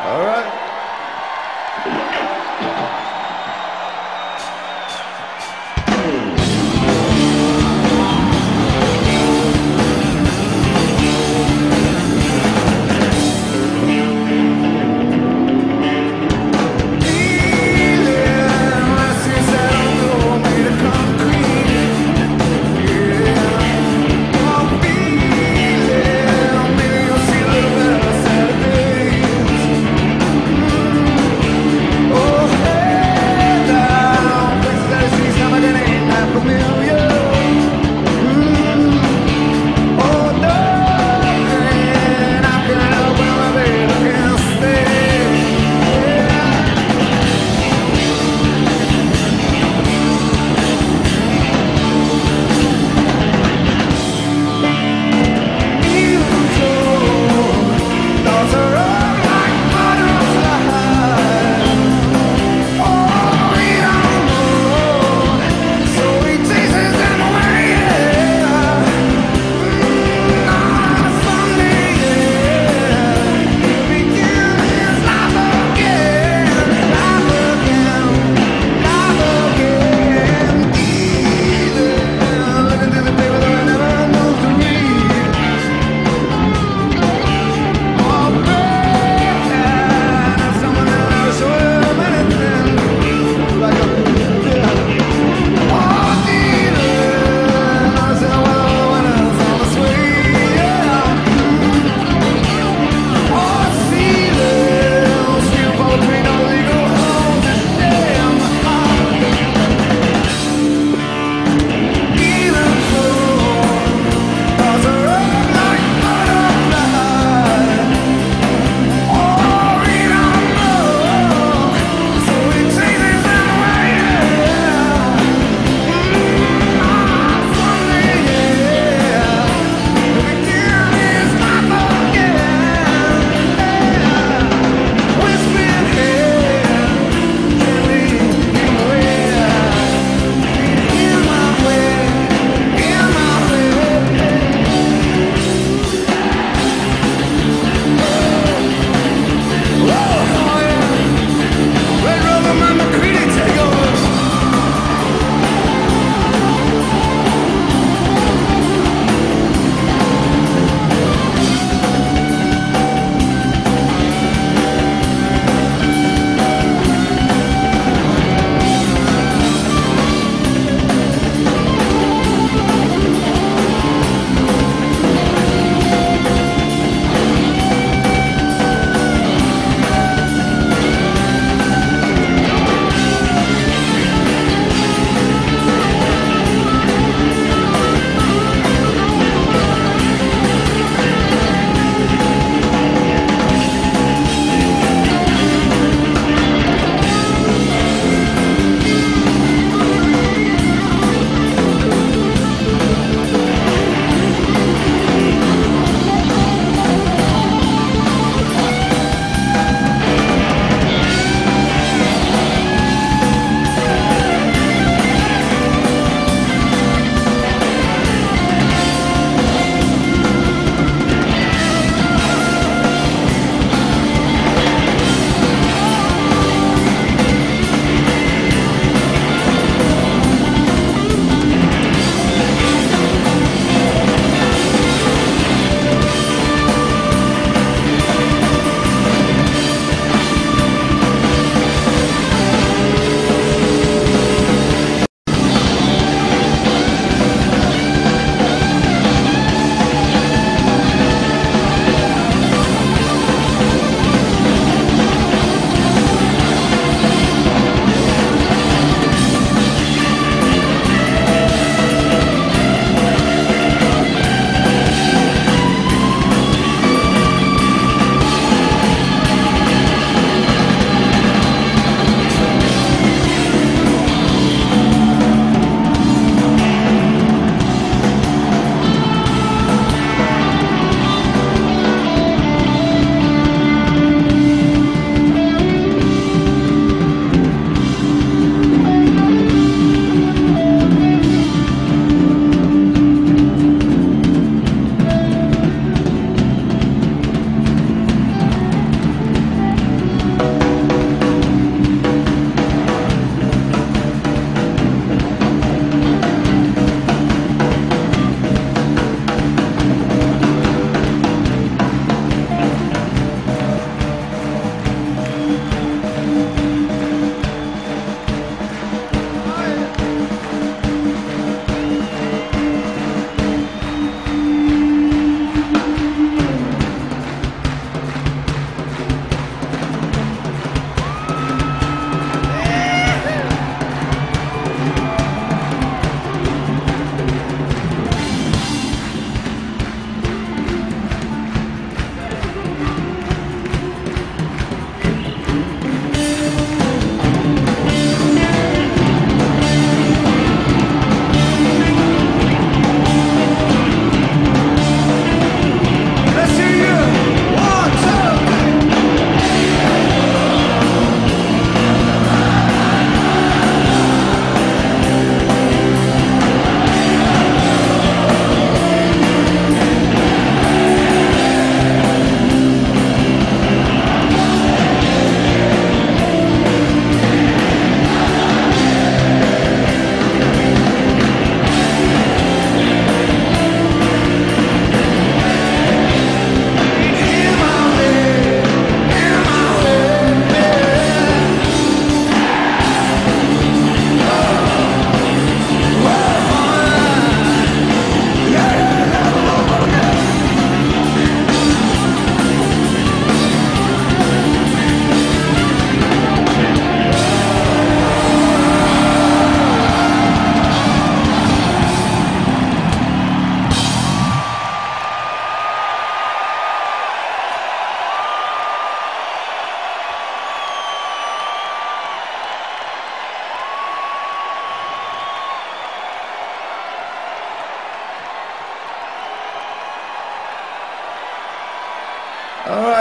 All right.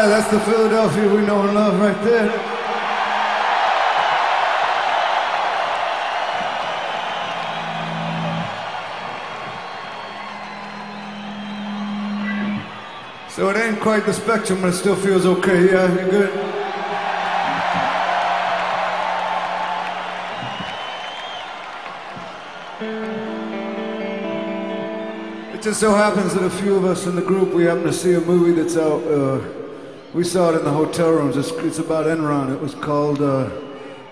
Right, that's the Philadelphia we know and love right there. So it ain't quite the spectrum, but it still feels okay. Yeah, you good? It just so happens that a few of us in the group, we happen to see a movie that's out. Uh, we saw it in the hotel rooms. It's, it's about Enron. It was called uh,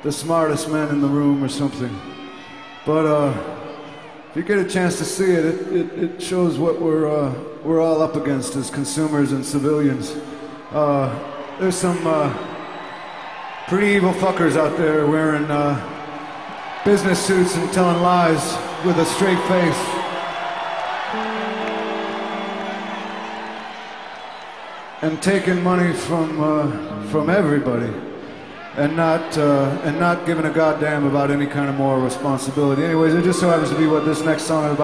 The Smartest Man in the Room or something. But uh, if you get a chance to see it, it, it, it shows what we're, uh, we're all up against as consumers and civilians. Uh, there's some uh, pretty evil fuckers out there wearing uh, business suits and telling lies with a straight face. And taking money from uh, from everybody, and not uh, and not giving a goddamn about any kind of moral responsibility. Anyways, it just so happens to be what this next song is about.